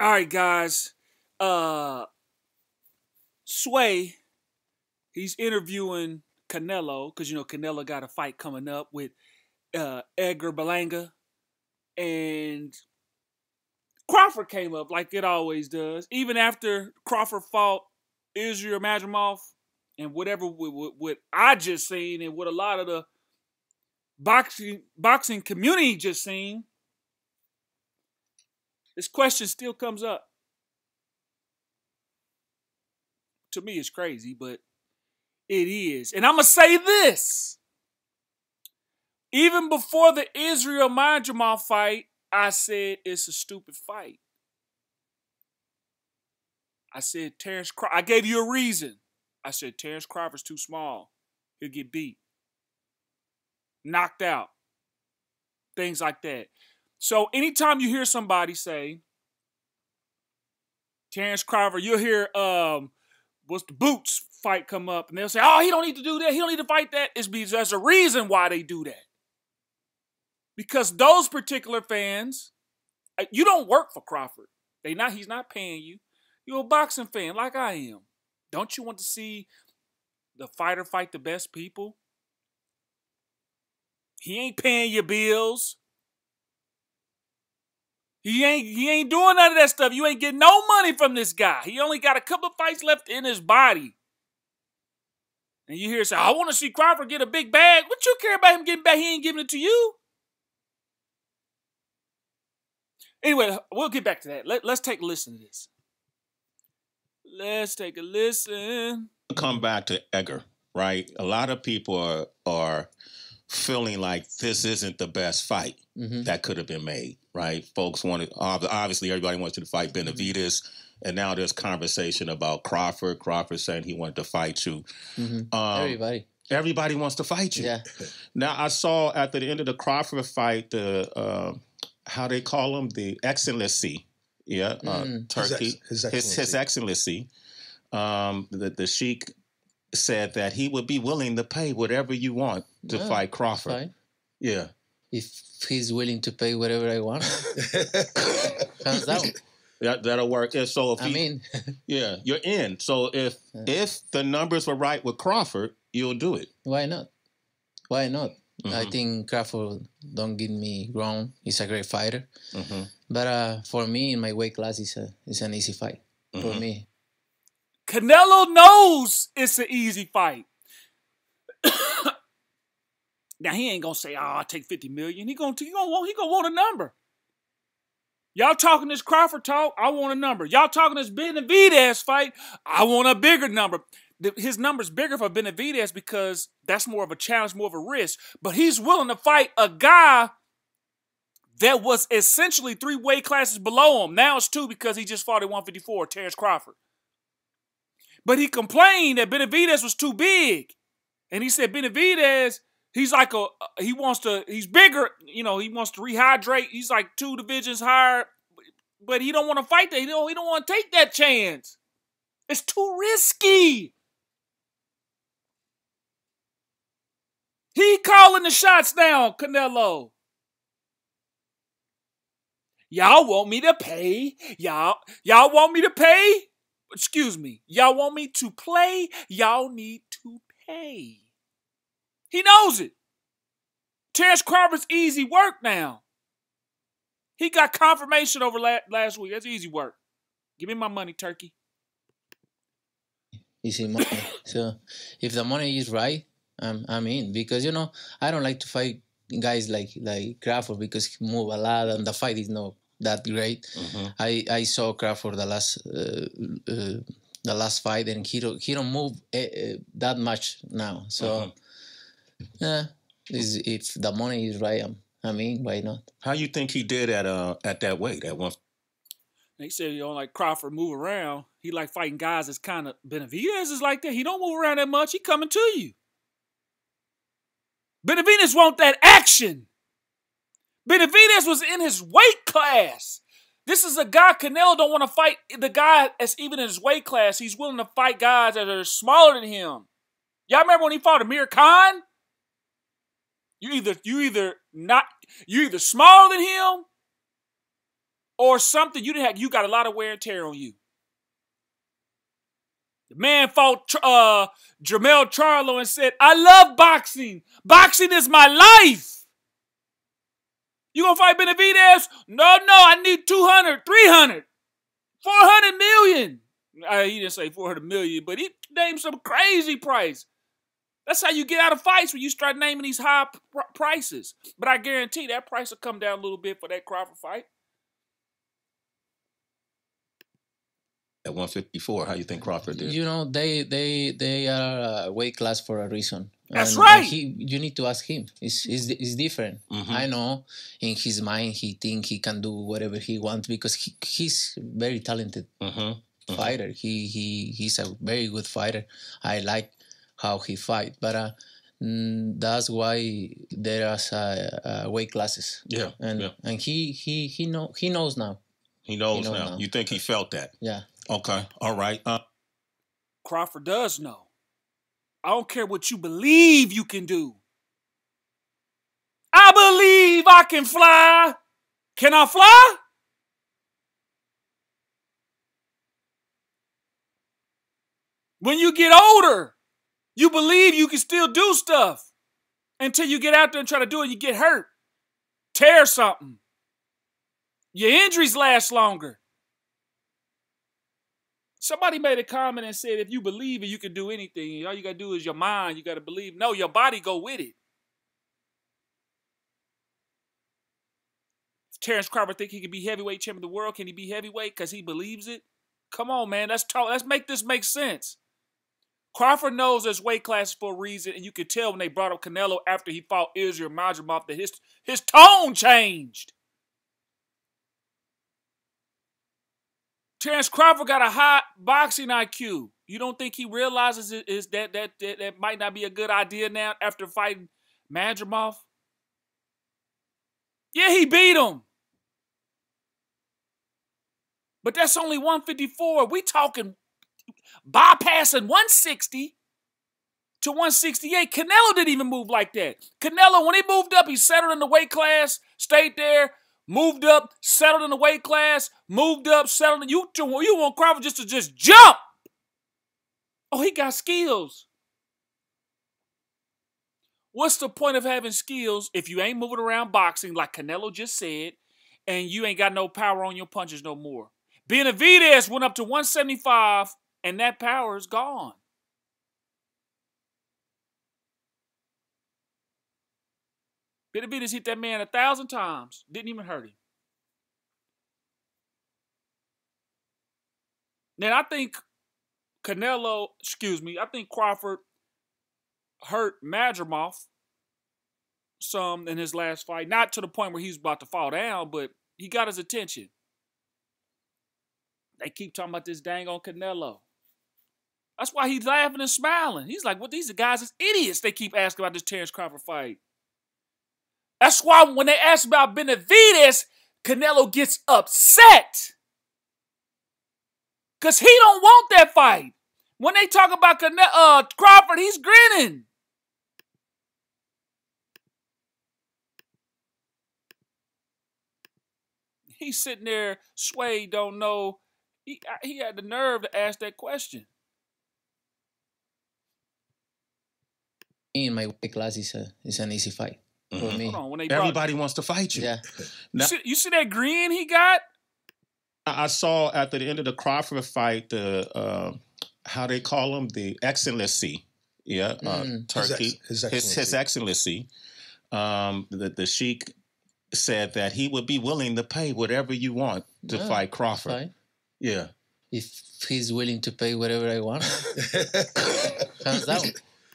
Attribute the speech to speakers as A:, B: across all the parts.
A: All right, guys. Uh Sway, he's interviewing Canelo because you know Canelo got a fight coming up with uh Edgar Berlanga, and Crawford came up like it always does. Even after Crawford fought Israil Madrimov, and whatever what, what I just seen, and what a lot of the boxing boxing community just seen, this question still comes up. To me, it's crazy, but it is. And I'm going to say this. Even before the Israil Madrimov fight, I said it's a stupid fight. I said Crawford. I gave you a reason. I said Terence Crawford's too small. He'll get beat. Knocked out. Things like that. So anytime you hear somebody say Terence Crawford, you'll hear um what's the boots fight come up and they'll say, Oh, he don't need to do that, he don't need to fight that. It's because there's a reason why they do that. Because those particular fans, uh, you don't work for Crawford. They not he's not paying you. You're a boxing fan like I am. Don't you want to see the fighter fight the best people? He ain't paying your bills. He ain't he ain't doing none of that stuff. You ain't getting no money from this guy. He only got a couple fights left in his body. And you hear say, I want to see Crawford get a big bag. What you care about him getting back? He ain't giving it to you. Anyway, we'll get back to that. Let, let's take a listen to this. Let's take a listen.
B: Come back to Edgar, right? A lot of people are are feeling like this isn't the best fight
C: Mhm.
B: that could have been made, right? Folks wanted obviously everybody wants to fight Benavidez, and now there's conversation about Crawford. Crawford saying he wanted to fight you.
C: Mhm.
B: Um,
C: Everybody.
B: everybody wants to fight you.
C: Yeah.
B: Now I saw at the end of the Crawford fight the uh, how they call him the excellency, yeah, uh,
C: Mm.
D: His
B: Turki,
D: ex- his
B: his his excellency. Um, the the sheik said that he would be willing to pay whatever you want to
C: Yeah,
B: fight Crawford.
C: Fine.
B: Yeah,
C: If he's willing to pay whatever I want, hands down.
B: that that'll work. And so if
C: I
B: he,
C: mean,
B: yeah, you're in. So if
C: Yeah.
B: if the numbers were right with Crawford, you'll do it.
C: why not? Why not? I
B: Mhm,
C: think Crawford, don't get me wrong, he's a great fighter.
B: mhm,
C: But uh, for me, in my weight class, it's, a, it's an easy fight. For
B: mhm.
C: me.
A: Canelo knows it's an easy fight. Now he ain't gonna say, "Oh, I'll take fifty million. He gonna he gonna want he gonna want a number. Y'all talking this Crawford talk? I want a number. Y'all talking this Benavidez fight? I want a bigger number. His number's bigger for Benavidez because that's more of a challenge, more of a risk. But he's willing to fight a guy that was essentially three weight classes below him. Now it's two because he just fought at 154, Terence Crawford. But he complained that Benavidez was too big. And he said Benavidez, he's like a he wants to he's bigger, you know, he wants to rehydrate. He's like two divisions higher, but he don't want to fight that. He don't he don't want to take that chance. It's too risky. He calling the shots now, Canelo. Y'all want me to pay? Y'all y'all want me to pay? excuse me, y'all want me to play? Y'all need to pay. He knows it. Terence Crawford's easy work now. He got confirmation over la- last week. That's easy work. Give me my money, Turki.
C: easy money. so if the money is right, I'm I'm in because you know I don't like to fight guys like like Crawford because he move a lot and the fight is not that great.
B: Mhm.
C: I I saw Crawford the last uh, uh, the last fight and he don't he don't move uh, uh, that much now. So
B: Mhm.
C: Yeah, is if the money is right, I'm I'm. Why not?
B: How you think he did at uh at that weight at one?
A: They said you don't like Crawford move around. He like fighting guys that's kind of Benavidez is like that. He don't move around that much. He coming to you. Benavidez want that action. Benavidez was in his weight class. This is a guy Canelo don't want to fight the guy that's even in his weight class. He's willing to fight guys that are smaller than him. Y'all remember when he fought Amir Khan? You either you either not you either smaller than him or something. You didn't have. You got a lot of wear and tear on you. The man fought uh, Jermell Charlo and said, I love boxing. Boxing is my life. You gonna fight Benavidez? No, no, I need 200, 300, 400 million. Uh, he didn't say 400 million, but he named some crazy price. That's how you get out of fights when you start naming these high pr- prices. But I guarantee that price will come down a little bit for that Crawford fight.
B: At 154, how you think Crawford did?
C: You know, they they they are a weight class for a reason.
A: That's
C: And-
A: right.
C: and He, you need to ask him. It's, it's, it's different.
B: Mhm.
C: I know in his mind he think he can do whatever he wants because he, he's very talented
B: Mhm. Mhm.
C: fighter. He he he's a very good fighter. I like how he fight, but uh, mm, that's why there is uh, uh, weight classes,
B: Yeah,
C: and
B: yeah.
C: and he he he know he knows now.
B: He knows
C: knows
B: now.
C: now.
B: You think he felt that?
C: Yeah,
B: Okay, all right. Uh,
A: Crawford does know. I don't care what you believe you can do. I believe I can fly. Can I fly? When you get older, you believe you can still do stuff until you get out there and try to do it you get hurt, tear something. Your injuries last longer. Somebody made a comment and said, if you believe it, you can do anything. All you gotta do is your mind. You gotta believe. No, your body go with it. Terence Crawford think he can be heavyweight champion of the world. Can he be heavyweight because he believes it? Come on, man. Let's talk. Let's make this make sense. Crawford knows there's weight classes for a reason, and you could tell when they brought up Canelo after he fought Israil Madrimov that his his tone changed. Terence Crawford got a high boxing IQ. You don't think he realizes it is that that that, that might not be a good idea now after fighting Majumov? Yeah, he beat him. But that's only 154. We talking bypassing 160 to 168. Canelo didn't even move like that. Canelo, when he moved up, he settled in the weight class, stayed there, moved up, settled in the weight class, moved up, settled. In, you, you want Crawford just to just jump. Oh, he got skills. What's the point of having skills if you ain't moving around boxing like Canelo just said, and you ain't got no power on your punches no more? Benavidez went up to 175, and that power is gone. Benavidez hit that man a thousand times, didn't even hurt him. Now I think Canelo, excuse me, I think Crawford hurt Madrimov some in his last fight. Not to the point where he's about to fall down, but he got his attention. They keep talking about this dang on Canelo. That's why he's laughing and smiling. He's like, "What? these are guys is idiots." They keep asking about this Terence Crawford fight. That's why when they ask about Benavidez, Canelo gets upset. Cause he don't want that fight. When they talk about uh, Crawford, he's grinning. He's sitting there, Sway don't know. He he had the nerve to ask that question.
C: In my weight class is a is an easy fight for
B: Mhm.
C: me.
A: Hold on, when they brought,
B: Everybody wants to fight you.
C: Yeah,
A: you, see, you see that grin he got?
B: I I saw at the end of the Crawford fight the uh, how they call him the excellency, yeah, uh,
C: Mm.
D: His
B: Turki,
D: ex- his
B: his his
D: excellency.
B: excellency. Um, the the sheik said that he would be willing to pay whatever you want to
C: Yeah,
B: fight Crawford.
C: fine.
B: Yeah,
C: If he's willing to pay whatever I want, hands down.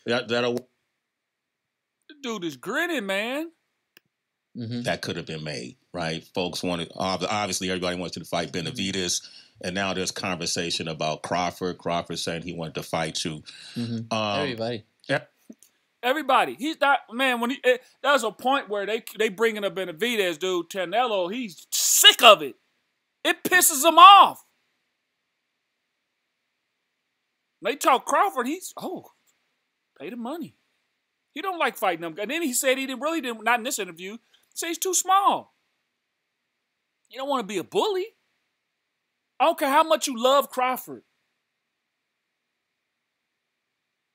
B: that that'll,
A: The dude is grinning, man.
C: hmm
B: that could have been made, right? Folks wanted obviously everybody wants to fight Benavidez, and now there's conversation about Crawford. Crawford saying he wanted to fight you.
C: hmm
B: Um,
C: Everybody.
A: Everybody, he's not man. When he eh, there's a point where they they bringing up Benavidez, dude. Canelo, he's sick of it. It pisses him off. They talk Crawford. He's oh, pay the money. He don't like fighting them. And then he said he didn't really didn't not in this interview. Say he's too small. You don't want to be a bully. I don't care how much you love Crawford.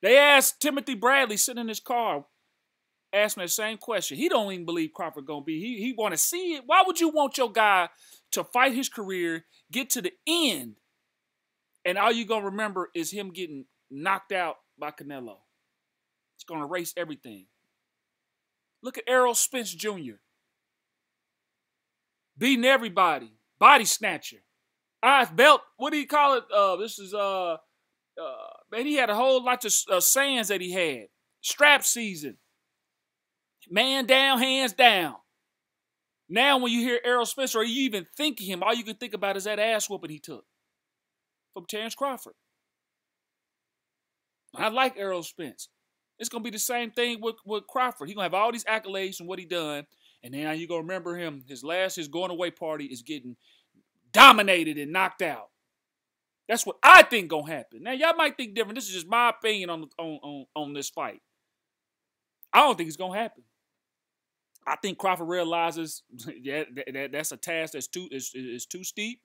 A: They asked Timothy Bradley sitting in his car, asked me the same question. He don't even believe Crawford gonna be. He he want to see it. Why would you want your guy to fight his career, get to the end, and all you gonna remember is him getting knocked out by Canelo? It's gonna erase everything. Look at Errol Spence Jr. Beating everybody, body snatcher, eyes belt. What do you call it? Uh, this is uh uh, man, he had a whole lot of uh, that he had. Strap season. Man down, hands down. Now, when you hear Errol Spence or you even think of him, all you can think about is that ass whooping he took from Terence Crawford. I like Errol Spence. It's gonna be the same thing with, with Crawford. He's gonna have all these accolades and what he done, and then you gonna remember him. His last, his going away party is getting dominated and knocked out. That's what I think gonna happen. Now y'all might think different. This is just my opinion on on on, on this fight. I don't think it's gonna happen. I think Crawford realizes yeah, that, that, that's a task that's too is, is too steep.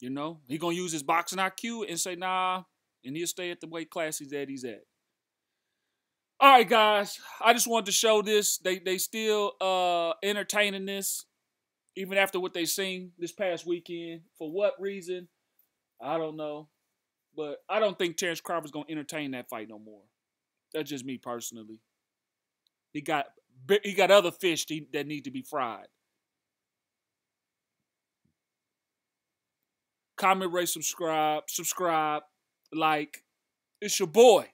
A: You know, he gonna use his boxing IQ and say nah, and he'll stay at the weight class he's at. He's at. All right, guys. I just wanted to show this. They they still uh entertaining this, even after what they seen this past weekend. For what reason? I don't know. But I don't think Terence Crawford's to entertain that fight no more. That's just me personally. He got he got other fish that need to be fried. Comment, rate, subscribe, subscribe, like. It's your boy,